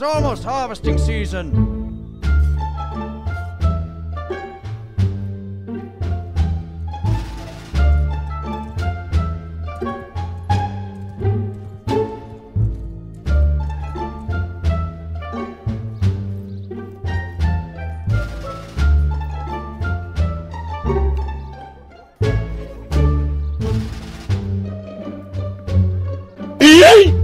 It's almost harvesting season. What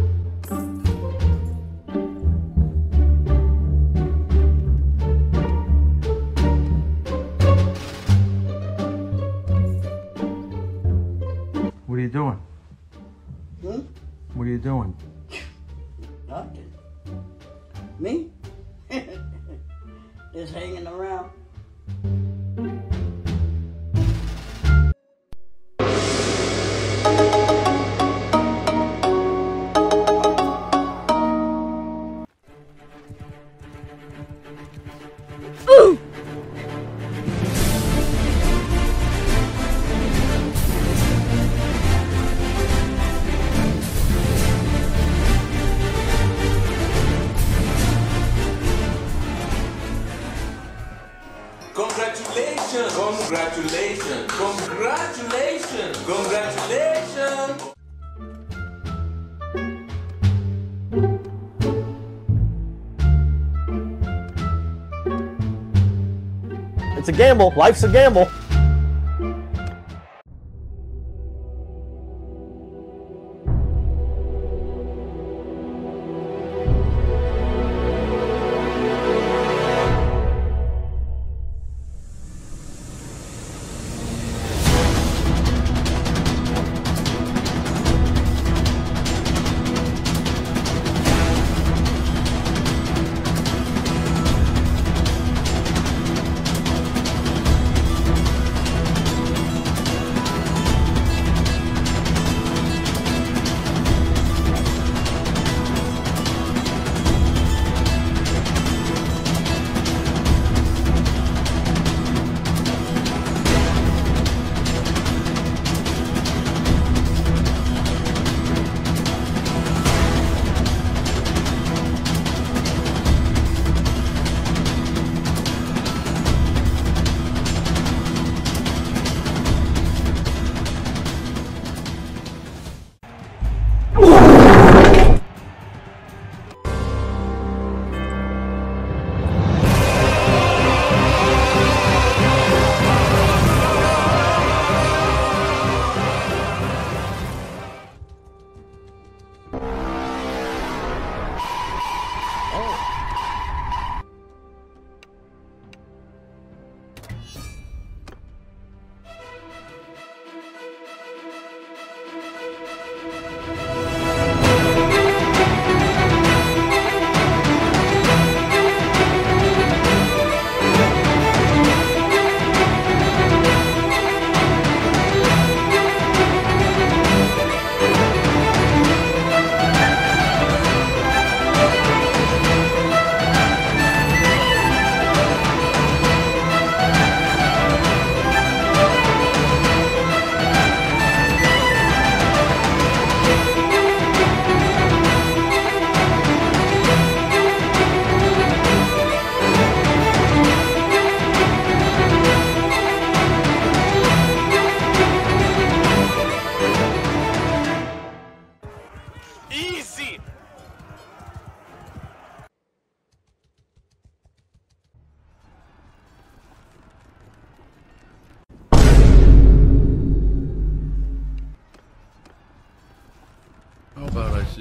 Me? Just hanging around. Congratulations! Congratulations! Congratulations! Congratulations! It's a gamble. Life's a gamble.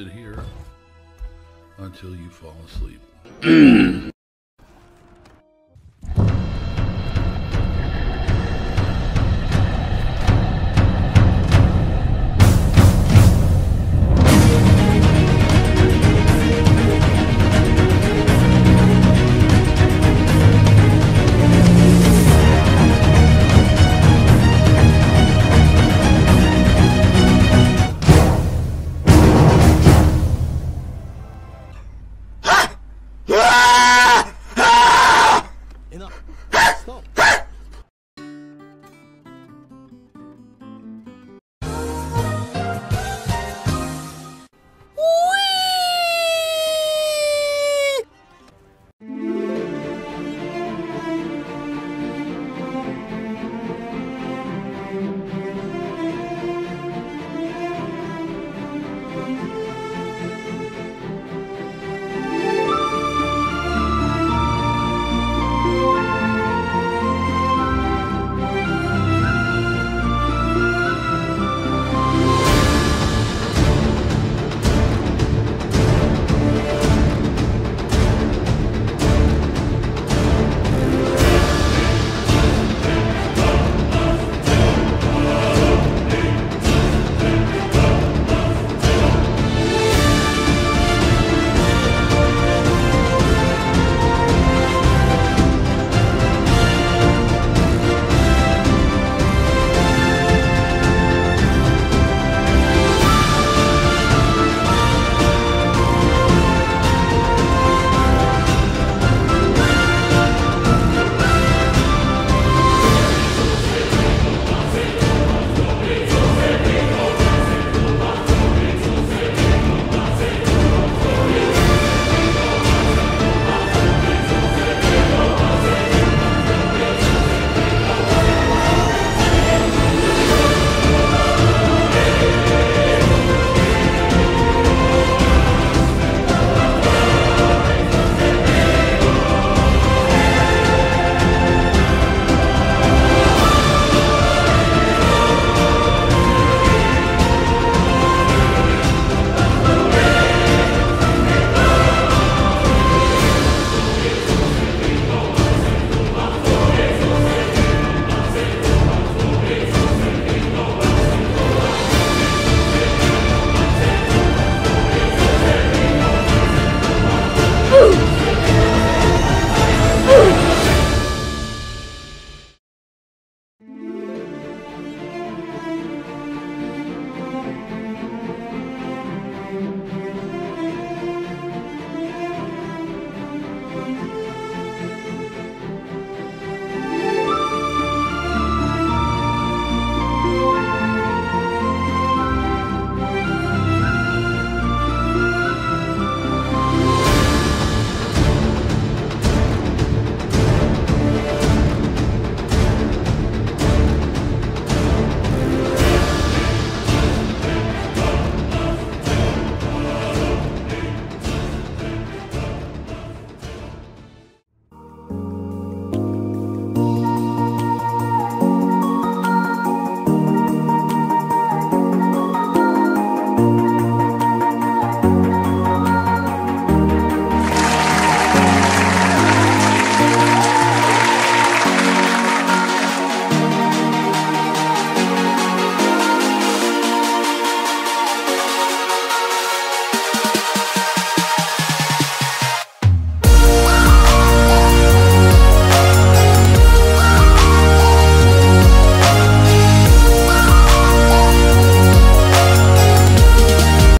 Sit here until you fall asleep?